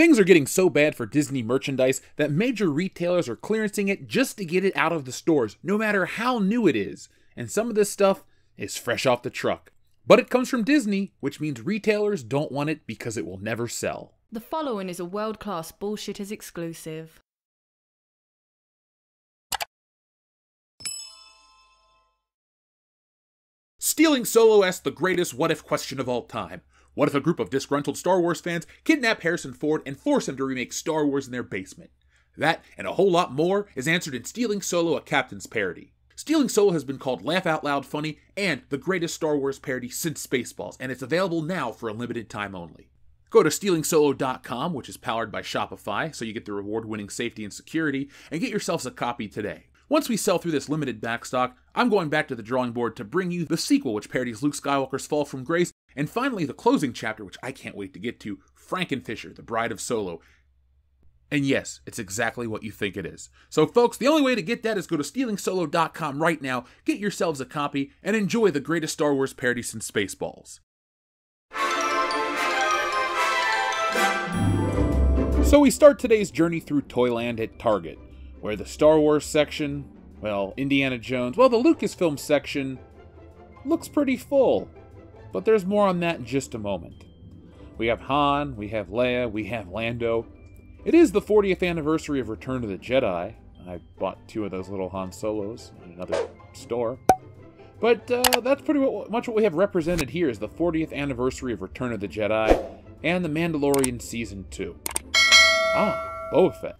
Things are getting so bad for Disney merchandise that major retailers are clearancing it just to get it out of the stores, no matter how new it is. And some of this stuff is fresh off the truck. But it comes from Disney, which means retailers don't want it because it will never sell. The following is a world class bullshitters exclusive. Stealing Solo asks the greatest what if question of all time. What if a group of disgruntled Star Wars fans kidnap Harrison Ford and force him to remake Star Wars in their basement? That and a whole lot more is answered in Stealing Solo, a Captain's Parody. Stealing Solo has been called Laugh Out Loud Funny and the greatest Star Wars parody since Spaceballs, and it's available now for a limited time only. Go to stealingsolo.com, which is powered by Shopify, so you get the reward winning safety and security, and get yourselves a copy today. Once we sell through this limited backstock, I'm going back to the drawing board to bring you the sequel, which parodies Luke Skywalker's fall from grace, and finally the closing chapter, which I can't wait to get to Frankenfisher, the Bride of Solo. And yes, it's exactly what you think it is. So, folks, the only way to get that is go to stealingsolo.com right now, get yourselves a copy, and enjoy the greatest Star Wars parody since Spaceballs. So, we start today's journey through Toyland at Target where the Star Wars section, well, Indiana Jones, well, the Lucasfilm section looks pretty full. But there's more on that in just a moment. We have Han, we have Leia, we have Lando. It is the 40th anniversary of Return of the Jedi. I bought two of those little Han Solos in another store. But uh, that's pretty much what we have represented here is the 40th anniversary of Return of the Jedi and The Mandalorian Season 2. Ah, Boba Fett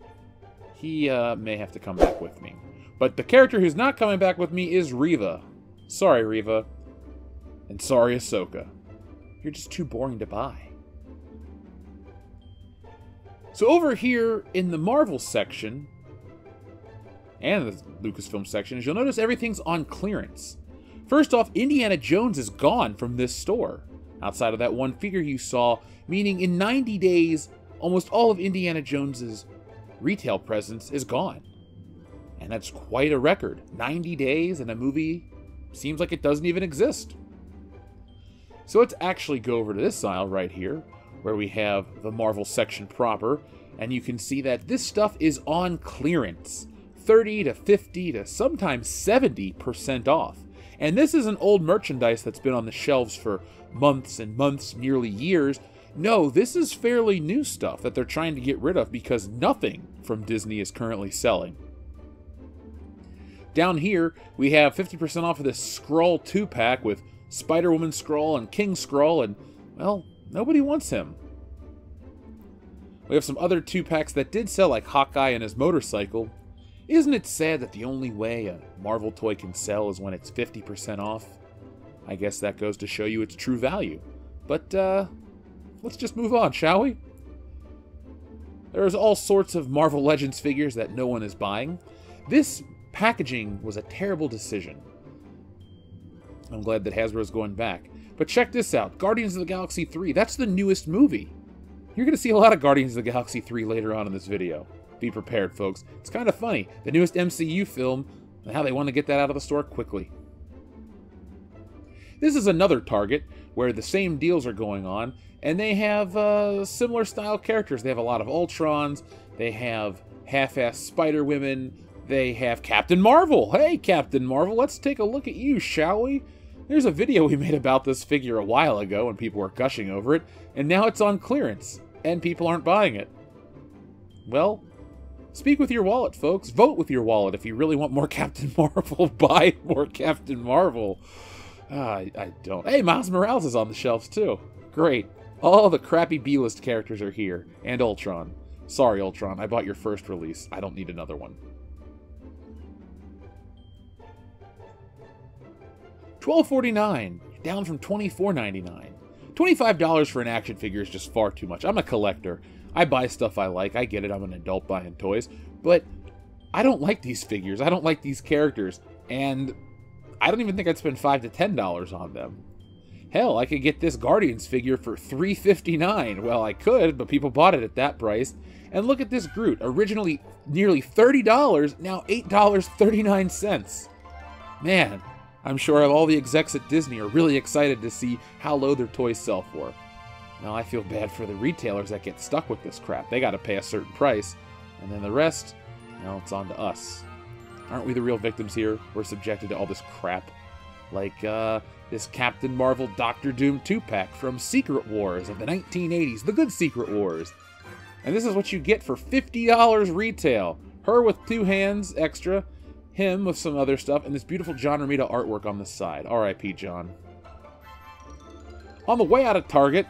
he uh, may have to come back with me. But the character who's not coming back with me is Reva. Sorry, Reva. And sorry, Ahsoka. You're just too boring to buy. So over here in the Marvel section, and the Lucasfilm section, as you'll notice everything's on clearance. First off, Indiana Jones is gone from this store, outside of that one figure you saw, meaning in 90 days, almost all of Indiana Jones's retail presence is gone. And that's quite a record. 90 days and a movie seems like it doesn't even exist. So let's actually go over to this aisle right here, where we have the Marvel section proper, and you can see that this stuff is on clearance 30 to 50 to sometimes 70% off. And this is an old merchandise that's been on the shelves for months and months, nearly years, no, this is fairly new stuff that they're trying to get rid of because nothing from Disney is currently selling. Down here, we have 50% off of this Skrull 2 pack with Spider Woman Skrull and King Skrull, and, well, nobody wants him. We have some other 2 packs that did sell, like Hawkeye and his motorcycle. Isn't it sad that the only way a Marvel toy can sell is when it's 50% off? I guess that goes to show you its true value. But, uh, let's just move on, shall we? There's all sorts of Marvel Legends figures that no one is buying. This packaging was a terrible decision. I'm glad that Hasbro's going back. But check this out Guardians of the Galaxy 3, that's the newest movie. You're going to see a lot of Guardians of the Galaxy 3 later on in this video. Be prepared, folks. It's kind of funny. The newest MCU film, and how they want to get that out of the store quickly. This is another Target where the same deals are going on, and they have uh, similar style characters. They have a lot of Ultrons, they have half-ass Spider Women, they have Captain Marvel. Hey, Captain Marvel, let's take a look at you, shall we? There's a video we made about this figure a while ago when people were gushing over it, and now it's on clearance, and people aren't buying it. Well, speak with your wallet, folks. Vote with your wallet if you really want more Captain Marvel. Buy more Captain Marvel. Ah, I, I don't. Hey, Miles Morales is on the shelves too. Great. All the crappy B-list characters are here, and Ultron. Sorry, Ultron, I bought your first release. I don't need another one. Twelve forty nine, down from twenty four ninety nine. $25 for an action figure is just far too much. I'm a collector. I buy stuff I like. I get it. I'm an adult buying toys. But I don't like these figures. I don't like these characters. And I don't even think I'd spend 5 to $10 on them. Hell, I could get this Guardians figure for $3.59. Well, I could, but people bought it at that price. And look at this Groot, originally nearly $30, now $8.39. Man, I'm sure all the execs at Disney are really excited to see how low their toys sell for. Now I feel bad for the retailers that get stuck with this crap. They got to pay a certain price, and then the rest, well, it's on to us. Aren't we the real victims here? We're subjected to all this crap. Like, uh, this Captain Marvel Doctor Doom 2 pack from Secret Wars of the 1980s, the good Secret Wars. And this is what you get for $50 retail. Her with two hands extra, him with some other stuff, and this beautiful John Romita artwork on the side. R.I.P. John. On the way out of Target,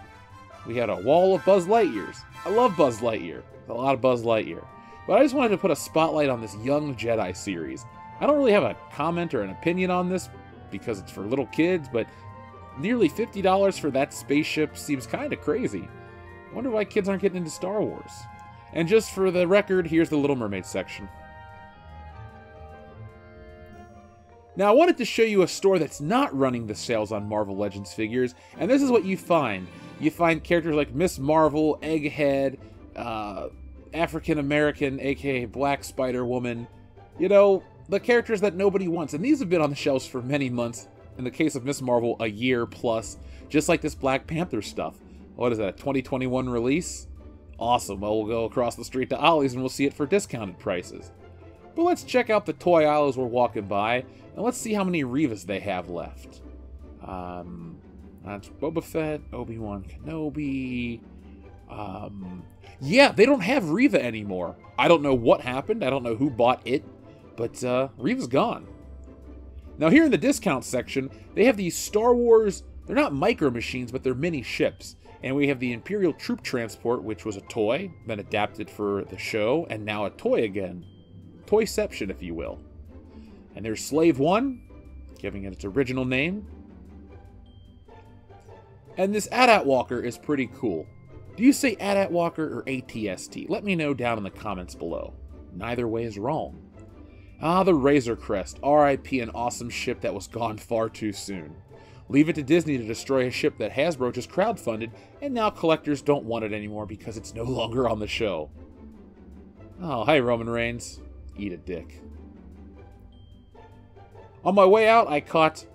we had a wall of Buzz Lightyears. I love Buzz Lightyear. a lot of Buzz Lightyear. But I just wanted to put a spotlight on this Young Jedi series. I don't really have a comment or an opinion on this because it's for little kids, but nearly $50 for that spaceship seems kind of crazy. I wonder why kids aren't getting into Star Wars. And just for the record, here's the Little Mermaid section. Now, I wanted to show you a store that's not running the sales on Marvel Legends figures, and this is what you find. You find characters like Miss Marvel, Egghead, uh, African American, aka Black Spider Woman. You know, the characters that nobody wants, and these have been on the shelves for many months. In the case of Miss Marvel, a year plus, just like this Black Panther stuff. What is that, 2021 release? Awesome. Well, we'll go across the street to Ollie's and we'll see it for discounted prices. But let's check out the toy aisles we're walking by, and let's see how many Revas they have left. Um, that's Boba Fett, Obi-Wan Kenobi. Um, yeah, they don't have Reva anymore. I don't know what happened. I don't know who bought it, but uh, Reva's gone. Now here in the discount section, they have these Star Wars, they're not micro machines, but they're mini ships. And we have the Imperial Troop Transport, which was a toy, then adapted for the show, and now a toy again. Toyception, if you will. And there's Slave One, giving it its original name. And this AT-AT Walker is pretty cool. Do you say AT-AT Walker or ATST? Let me know down in the comments below. Neither way is wrong. Ah, the Razor Crest, RIP an awesome ship that was gone far too soon. Leave it to Disney to destroy a ship that Hasbro just crowdfunded, and now collectors don't want it anymore because it's no longer on the show. Oh, hi Roman Reigns. Eat a dick. On my way out, I caught,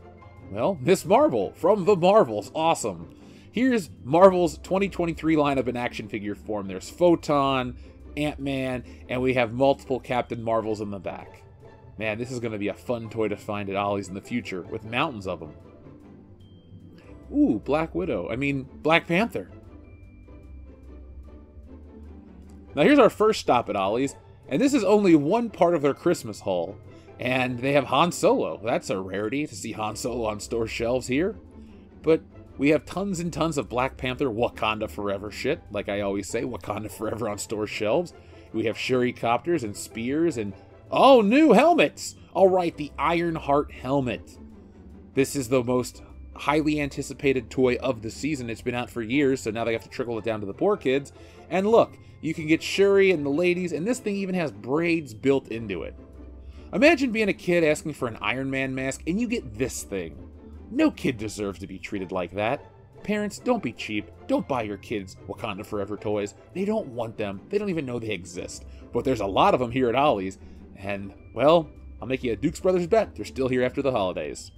well, Miss Marvel from the Marvels. Awesome. Here's Marvel's 2023 lineup in action figure form. There's Photon, Ant-Man, and we have multiple Captain Marvels in the back. Man, this is going to be a fun toy to find at Ollie's in the future, with mountains of them. Ooh, Black Widow. I mean, Black Panther. Now here's our first stop at Ollie's, and this is only one part of their Christmas haul. And they have Han Solo. That's a rarity to see Han Solo on store shelves here. But we have tons and tons of Black Panther Wakanda Forever shit. Like I always say, Wakanda Forever on store shelves. We have Shuri copters and spears and oh, new helmets. All right, the Ironheart helmet. This is the most highly anticipated toy of the season. It's been out for years, so now they have to trickle it down to the poor kids. And look, you can get Shuri and the ladies, and this thing even has braids built into it. Imagine being a kid asking for an Iron Man mask, and you get this thing. No kid deserves to be treated like that. Parents, don't be cheap. Don't buy your kids Wakanda Forever toys. They don't want them. They don't even know they exist. But there's a lot of them here at Ollie's, and, well, I'll make you a Dukes Brothers bet they're still here after the holidays.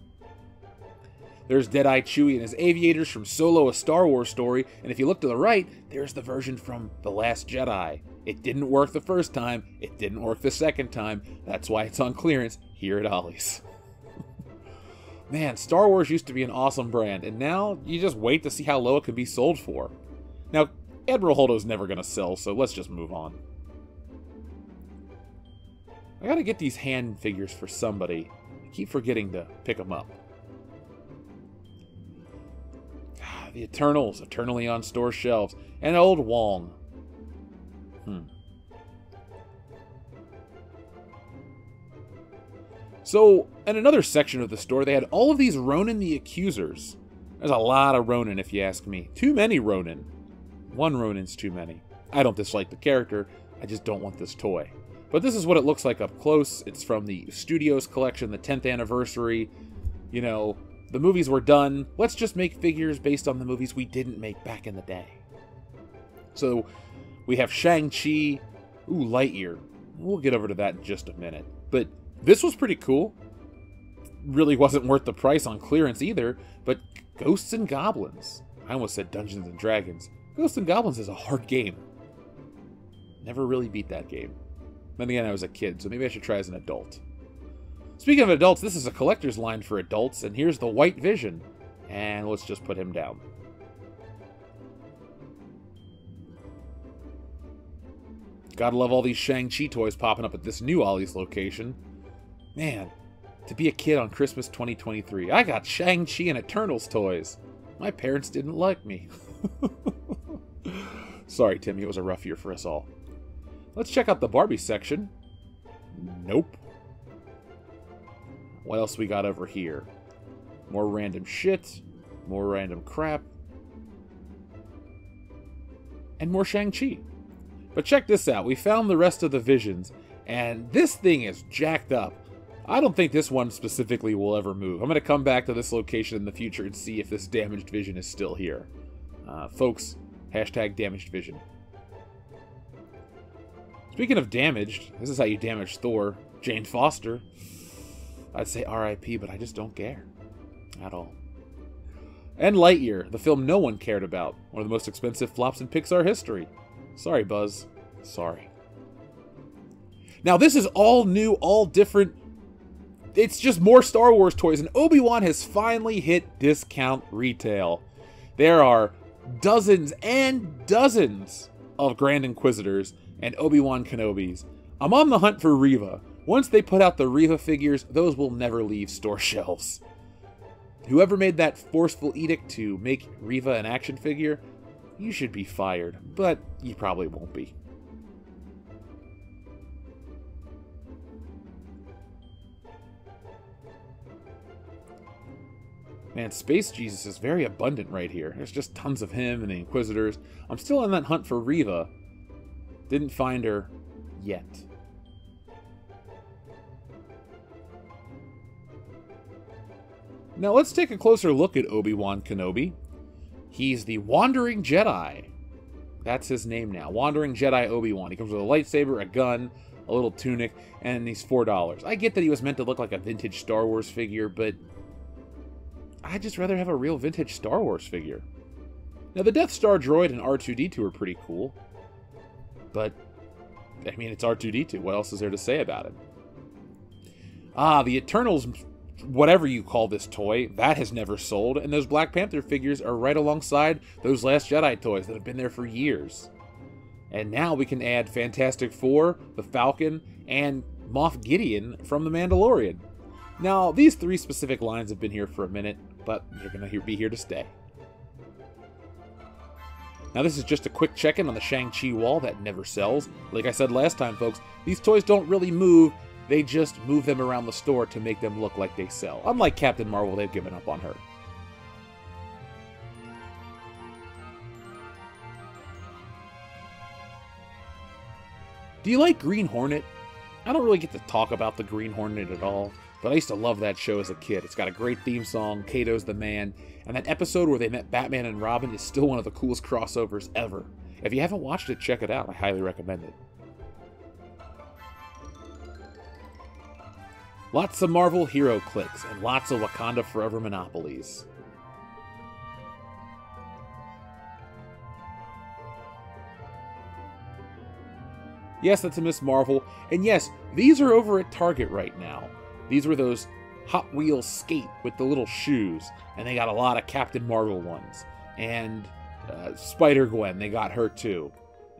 There's Deadeye Chewie and his aviators from Solo, a Star Wars story, and if you look to the right, there's the version from The Last Jedi. It didn't work the first time, it didn't work the second time, that's why it's on clearance here at Ollie's. Man, Star Wars used to be an awesome brand, and now you just wait to see how low it could be sold for. Now, Admiral Holdo's never to sell, so let's just move on. I gotta get these hand figures for somebody. I keep forgetting to pick them up. The Eternals, eternally on store shelves. And old Wong. Hmm. So, in another section of the store, they had all of these Ronan the Accusers. There's a lot of Ronan, if you ask me. Too many Ronan. One Ronan's too many. I don't dislike the character, I just don't want this toy. But this is what it looks like up close. It's from the Studios collection, the 10th anniversary. You know, the movies were done. Let's just make figures based on the movies we didn't make back in the day. So we have Shang-Chi. Ooh, Lightyear. We'll get over to that in just a minute. But this was pretty cool. Really wasn't worth the price on clearance either, but Ghosts and Goblins. I almost said Dungeons and Dragons. Ghosts and Goblins is a hard game. Never really beat that game. Then again, I was a kid, so maybe I should try as an adult. Speaking of adults, this is a collector's line for adults, and here's the White Vision. And let's just put him down. Gotta love all these Shang-Chi toys popping up at this new Ollie's location. Man, to be a kid on Christmas 2023, I got Shang-Chi and Eternals toys. My parents didn't like me. Sorry, Timmy, it was a rough year for us all. Let's check out the Barbie section. Nope. What else we got over here? More random shit, more random crap, and more Shang-Chi. But check this out. We found the rest of the visions, and this thing is jacked up. I don't think this one specifically will ever move. I'm going to come back to this location in the future and see if this damaged vision is still here. Uh, folks, hashtag damaged vision. Speaking of damaged, this is how you damage Thor. Jane Foster. I'd say RIP, but I just don't care. At all. And Lightyear, the film no one cared about. One of the most expensive flops in Pixar history. Sorry, Buzz. Sorry. Now, this is all new, all different. It's just more Star Wars toys, and Obi Wan has finally hit discount retail. There are dozens and dozens of Grand Inquisitors and Obi Wan Kenobis. I'm on the hunt for Reva. Once they put out the Reva figures, those will never leave store shelves. Whoever made that forceful edict to make Reva an action figure, you should be fired, but you probably won't be. Man, Space Jesus is very abundant right here. There's just tons of him and the Inquisitors. I'm still on that hunt for Reva. Didn't find her yet. Now let's take a closer look at Obi-Wan Kenobi. He's the Wandering Jedi. That's his name now. Wandering Jedi Obi-Wan. He comes with a lightsaber, a gun, a little tunic, and he's $4. I get that he was meant to look like a vintage Star Wars figure, but I'd just rather have a real vintage Star Wars figure. Now, the Death Star droid and R2-D2 are pretty cool, but, I mean, it's R2-D2. What else is there to say about it? Ah, the Eternals whatever you call this toy, that has never sold, and those Black Panther figures are right alongside those Last Jedi toys that have been there for years. And now we can add Fantastic Four, the Falcon, and Moff Gideon from The Mandalorian. Now, these three specific lines have been here for a minute, but they're going to be here to stay. Now, this is just a quick check in on the Shang-Chi wall that never sells. Like I said last time, folks, these toys don't really move they just move them around the store to make them look like they sell. Unlike Captain Marvel, they've given up on her. Do you like Green Hornet? I don't really get to talk about the Green Hornet at all, but I used to love that show as a kid. It's got a great theme song, Kato's the man, and that episode where they met Batman and Robin is still one of the coolest crossovers ever. If you haven't watched it, check it out. I highly recommend it. Lots of Marvel HeroClix, and lots of Wakanda Forever monopolies. Yes, that's a Miss Marvel, and yes, these are over at Target right now. These were those Hot Wheels skate with the little shoes, and they got a lot of Captain Marvel ones. And uh, Spider Gwen, they got her too.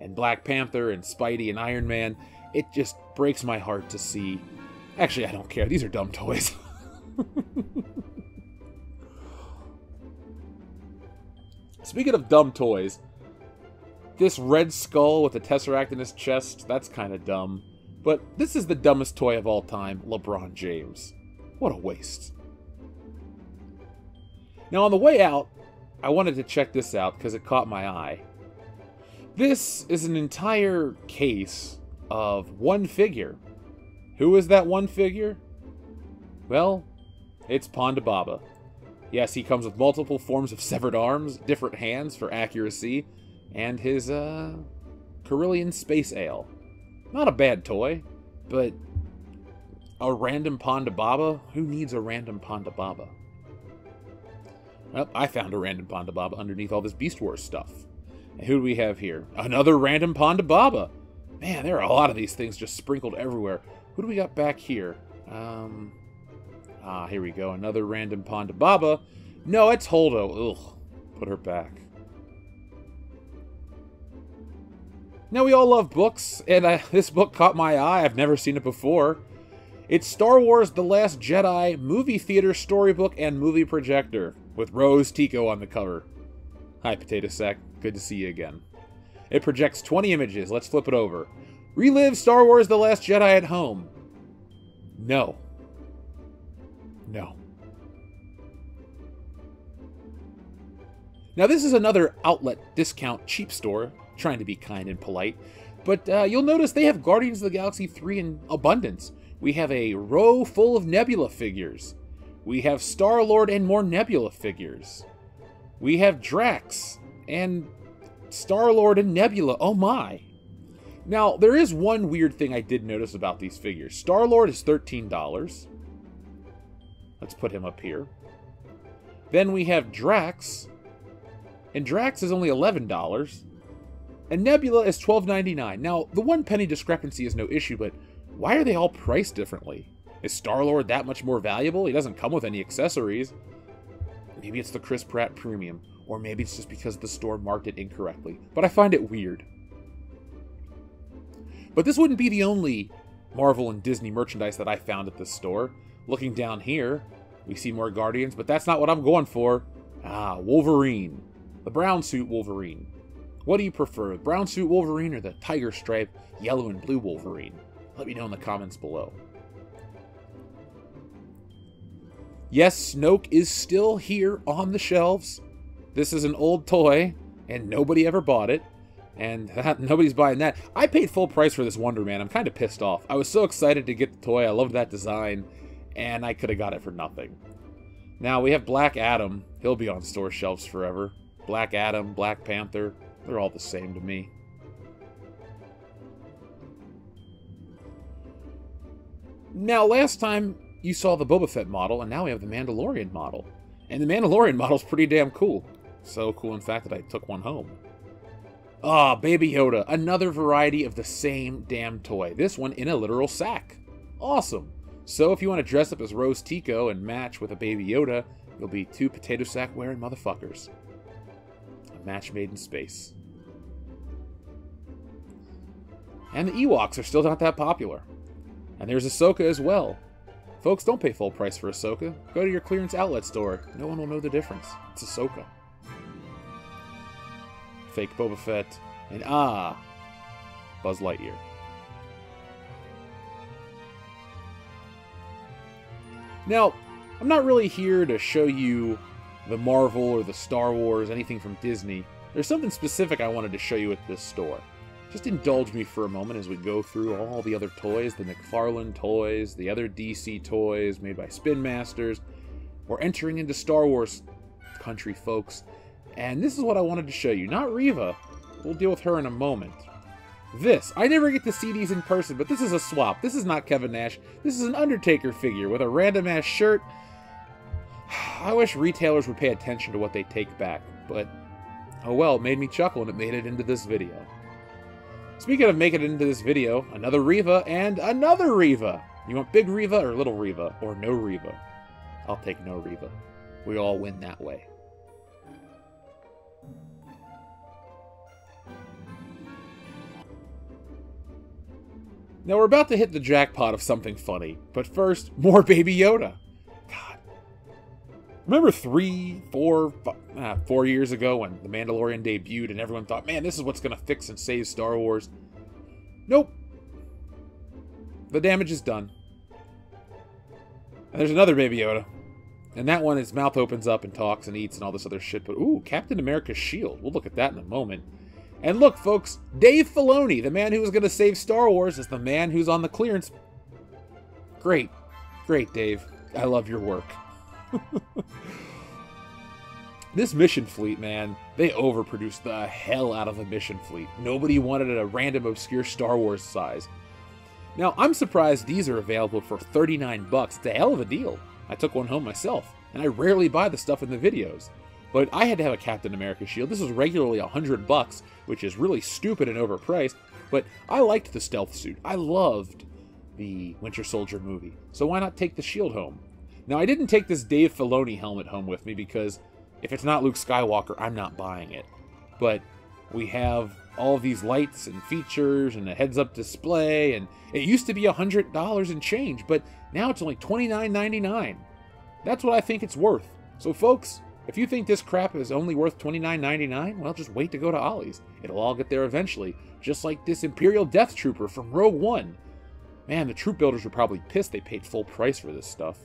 And Black Panther and Spidey and Iron Man. It just breaks my heart to see Actually, I don't care. These are dumb toys. Speaking of dumb toys, this red skull with a tesseract in his chest, that's kind of dumb. But this is the dumbest toy of all time, LeBron James. What a waste. Now, on the way out, I wanted to check this out because it caught my eye. This is an entire case of one figure who is that one figure? Well, it's Ponda Baba. Yes, he comes with multiple forms of severed arms, different hands for accuracy, and his, uh, Corellian Space Ale. Not a bad toy, but a random Ponda Baba? Who needs a random Ponda Baba? Well, I found a random Ponda Baba underneath all this Beast Wars stuff. And who do we have here? Another random Ponda Baba. Man, there are a lot of these things just sprinkled everywhere. Who do we got back here? Um, ah, here we go. Another random Ponda Baba. No, it's Holdo. Ugh. Put her back. Now, we all love books, and this book caught my eye. I've never seen it before. It's Star Wars The Last Jedi movie theater storybook and movie projector, with Rose Tico on the cover. Hi, Potato Sack. Good to see you again. It projects 20 images. Let's flip it over. Relive Star Wars The Last Jedi at home. No. No. Now, this is another outlet discount cheap store, trying to be kind and polite, but uh, you'll notice they have Guardians of the Galaxy 3 in abundance. We have a row full of Nebula figures. We have Star Lord and more Nebula figures. We have Drax and Star Lord and Nebula. Oh my. Now, there is one weird thing I did notice about these figures. Star Lord is $13. Let's put him up here. Then we have Drax, and Drax is only $11. And Nebula is $12.99. Now, the one penny discrepancy is no issue, but why are they all priced differently? Is Star Lord that much more valuable? He doesn't come with any accessories. Maybe it's the Chris Pratt Premium, or maybe it's just because the store marked it incorrectly. But I find it weird. But this wouldn't be the only Marvel and Disney merchandise that I found at this store. Looking down here, we see more Guardians, but that's not what I'm going for. Ah, Wolverine. The brown suit Wolverine. What do you prefer, the brown suit Wolverine or the tiger stripe yellow and blue Wolverine? Let me know in the comments below. Yes, Snoke is still here on the shelves. This is an old toy, and nobody ever bought it. And nobody's buying that. I paid full price for this Wonder Man. I'm kind of pissed off. I was so excited to get the toy. I loved that design, and I could have got it for nothing. Now, we have Black Adam. He'll be on store shelves forever. Black Adam, Black Panther, they're all the same to me. Now, last time you saw the Boba Fett model, and now we have the Mandalorian model. And the Mandalorian model's pretty damn cool. So cool, in fact, that I took one home. Ah, oh, Baby Yoda, another variety of the same damn toy. This one in a literal sack. Awesome. So if you want to dress up as Rose Tico and match with a Baby Yoda, you'll be two potato sack wearing motherfuckers. A match made in space. And the Ewoks are still not that popular. And there's Ahsoka as well. Folks, don't pay full price for Ahsoka. Go to your clearance outlet store. No one will know the difference. It's Ahsoka. Fake Boba Fett, and ah, Buzz Lightyear. Now, I'm not really here to show you the Marvel or the Star Wars, anything from Disney. There's something specific I wanted to show you at this store. Just indulge me for a moment as we go through all the other toys, the McFarlane toys, the other DC toys made by Spin Masters. We're entering into Star Wars country, folks. And this is what I wanted to show you. Not Reva. We'll deal with her in a moment. This. I never get to see these in person, but this is a swap. This is not Kevin Nash. This is an Undertaker figure with a random-ass shirt. I wish retailers would pay attention to what they take back, but oh well, it made me chuckle and it made it into this video. Speaking of making it into this video, another Reva and another Reva. You want big Reva or little Reva or no Reva? I'll take no Reva. We all win that way. Now we're about to hit the jackpot of something funny, but first, more Baby Yoda. God. Remember three, four, five, uh, four years ago when The Mandalorian debuted and everyone thought, man, this is what's going to fix and save Star Wars? Nope. The damage is done. And there's another Baby Yoda. And that one, his mouth opens up and talks and eats and all this other shit. But, ooh, Captain America's shield. We'll look at that in a moment. And look, folks, Dave Filoni, the man who was going to save Star Wars, is the man who's on the clearance. Great. Great, Dave. I love your work. this mission fleet, man, they overproduced the hell out of a mission fleet. Nobody wanted a random obscure Star Wars size. Now, I'm surprised these are available for 39 bucks. It's a hell of a deal. I took one home myself, and I rarely buy the stuff in the videos. But I had to have a Captain America shield. This was regularly a hundred bucks, which is really stupid and overpriced. But I liked the stealth suit. I loved the Winter Soldier movie. So why not take the shield home? Now I didn't take this Dave Filoni helmet home with me because if it's not Luke Skywalker, I'm not buying it. But we have all these lights and features and a heads-up display, and it used to be $100 and change, but now it's only $29.99. That's what I think it's worth. So folks, if you think this crap is only worth $29.99, well, just wait to go to Ollie's. It'll all get there eventually, just like this Imperial Death Trooper from Rogue One. Man, the troop builders were probably pissed they paid full price for this stuff.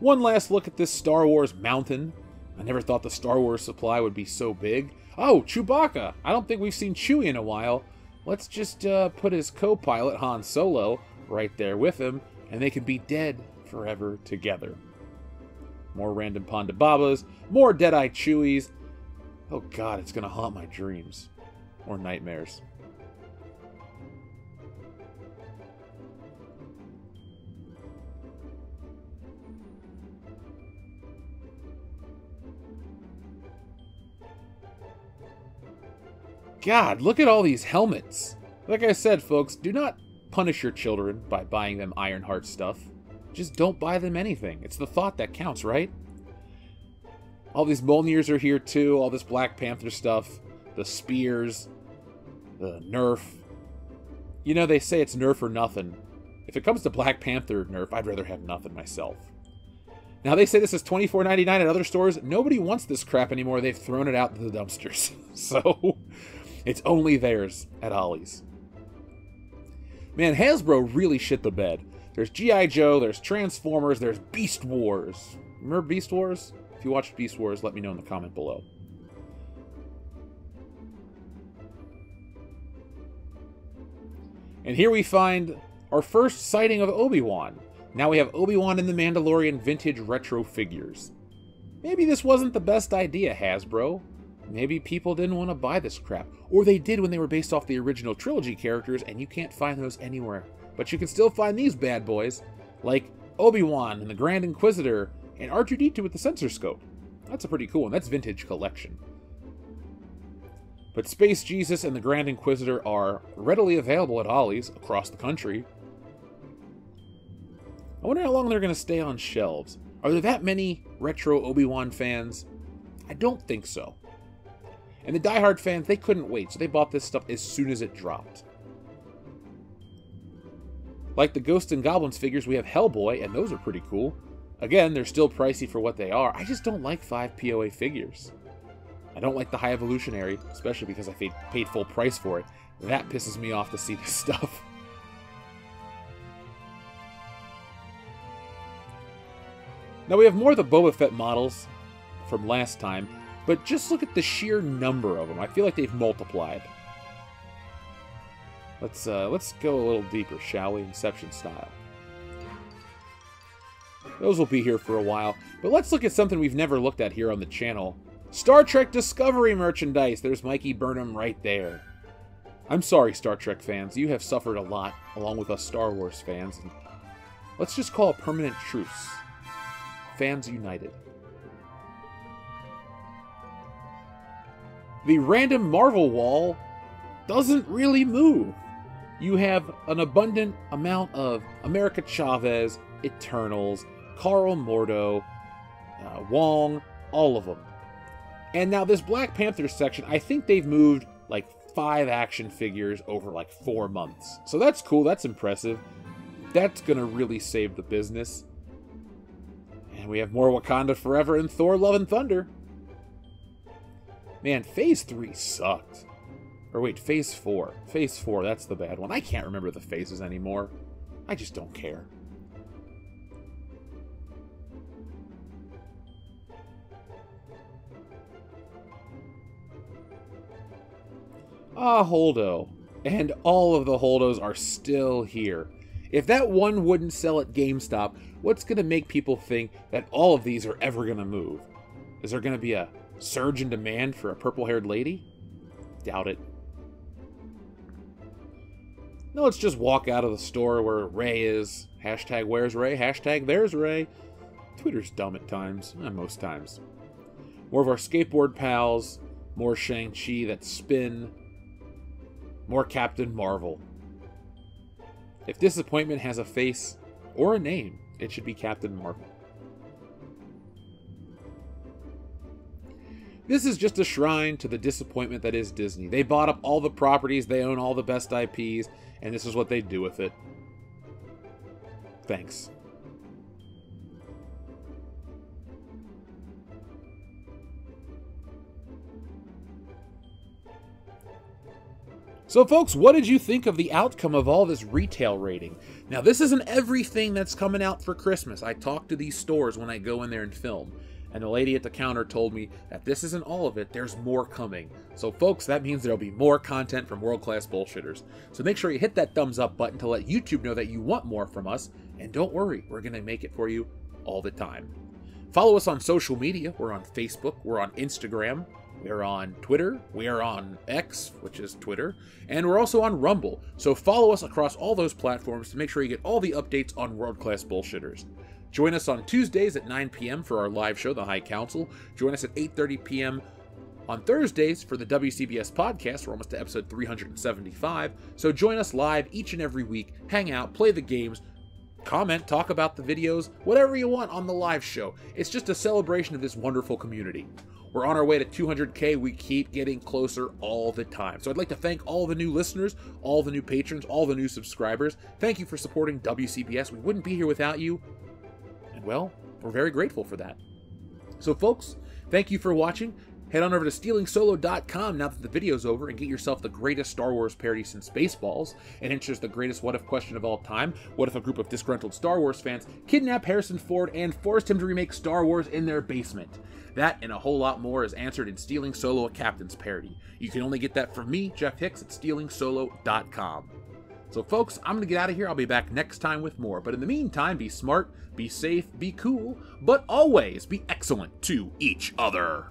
One last look at this Star Wars mountain. I never thought the Star Wars supply would be so big. Oh, Chewbacca! I don't think we've seen Chewie in a while. Let's just uh, put his co-pilot, Han Solo, right there with him, and they can be dead forever together. More random Ponda Babas, more Deadeye Chewies. Oh god, it's gonna haunt my dreams. Or nightmares. God, look at all these helmets. Like I said, folks, do not punish your children by buying them Ironheart stuff. Just don't buy them anything. It's the thought that counts, right? All these Mjolnirs are here too, all this Black Panther stuff, the spears, the Nerf. You know, they say it's Nerf or nothing. If it comes to Black Panther Nerf, I'd rather have nothing myself. Now they say this is $24.99 at other stores. Nobody wants this crap anymore. They've thrown it out to the dumpsters. so it's only theirs at Ollie's. Man, Hasbro really shit the bed. There's G.I. Joe, there's Transformers, there's Beast Wars. Remember Beast Wars? If you watched Beast Wars, let me know in the comment below. And here we find our first sighting of Obi-Wan. Now we have Obi-Wan and the Mandalorian vintage retro figures. Maybe this wasn't the best idea, Hasbro. Maybe people didn't want to buy this crap. Or they did when they were based off the original trilogy characters, and you can't find those anywhere. But you can still find these bad boys, like Obi-Wan and the Grand Inquisitor, and R2-D2 with the sensor scope. That's a pretty cool one. That's vintage collection. But Space Jesus and the Grand Inquisitor are readily available at Ollie's across the country. I wonder how long they're going to stay on shelves. Are there that many retro Obi-Wan fans? I don't think so. And the die-hard fans, they couldn't wait, so they bought this stuff as soon as it dropped. Like the Ghosts and Goblins figures, we have Hellboy, and those are pretty cool. Again, they're still pricey for what they are. I just don't like 5 POA figures. I don't like the High Evolutionary, especially because I paid full price for it. That pisses me off to see this stuff. Now we have more of the Boba Fett models from last time, but just look at the sheer number of them. I feel like they've multiplied. Let's uh, let's go a little deeper, shall we? Inception style. Those will be here for a while. But let's look at something we've never looked at here on the channel. Star Trek Discovery merchandise. There's Mikey Burnham right there. I'm sorry, Star Trek fans. You have suffered a lot, along with us Star Wars fans. Let's just call a permanent truce. Fans united. The random Marvel wall doesn't really move. You have an abundant amount of America Chavez, Eternals, Karl Mordo, uh, Wong, all of them. And now this Black Panther section, I think they've moved like five action figures over like four months. So that's cool, that's impressive. That's gonna really save the business. And we have more Wakanda Forever and Thor Love and Thunder. Man, Phase 3 sucked. Or wait, Phase 4. Phase 4, that's the bad one. I can't remember the phases anymore. I just don't care. Ah, Holdo. And all of the Holdos are still here. If that one wouldn't sell at GameStop, what's going to make people think that all of these are ever going to move? Is there going to be a surge in demand for a purple-haired lady? Doubt it. No, let's just walk out of the store where Rey is. Hashtag where's Rey? Hashtag there's Rey. Twitter's dumb at times, eh, most times. More of our skateboard pals, more Shang-Chi that spin, more Captain Marvel. If disappointment has a face or a name, it should be Captain Marvel. This is just a shrine to the disappointment that is Disney. They bought up all the properties, they own all the best IPs, and this is what they do with it. Thanks. So, folks, what did you think of the outcome of all this retail rating? Now, this isn't everything that's coming out for Christmas. I talk to these stores when I go in there and film and the lady at the counter told me that this isn't all of it, there's more coming. So, folks, that means there'll be more content from world class bullshitters. So, make sure you hit that thumbs up button to let YouTube know that you want more from us, and don't worry, we're going to make it for you all the time. Follow us on social media. We're on Facebook, we're on Instagram, we're on Twitter, we are on X, which is Twitter, and we're also on Rumble. So follow us across all those platforms to make sure you get all the updates on World Class Bullshitters. Join us on Tuesdays at 9 p.m. for our live show, The High Council. Join us at 8:30 p.m. on Thursdays for the WCBS podcast. We're almost to episode 375. So join us live each and every week. Hang out, play the games, comment, talk about the videos, whatever you want on the live show. It's just a celebration of this wonderful community. We're on our way to 200K. We keep getting closer all the time. So I'd like to thank all the new listeners, all the new patrons, all the new subscribers. Thank you for supporting WCBS. We wouldn't be here without you well, we're very grateful for that. So, folks, thank you for watching. Head on over to stealingsolo.com now that the video's over and get yourself the greatest Star Wars parody since Spaceballs and answers the greatest what if question of all time. What if a group of disgruntled Star Wars fans kidnapped Harrison Ford and forced him to remake Star Wars in their basement? That and a whole lot more is answered in Stealing Solo, a Captain's Parody. You can only get that from me, Jeff Hicks, at stealingsolo.com. So, folks, I'm going to get out of here. I'll be back next time with more. But in the meantime, be smart, be safe, be cool, but always be excellent to each other.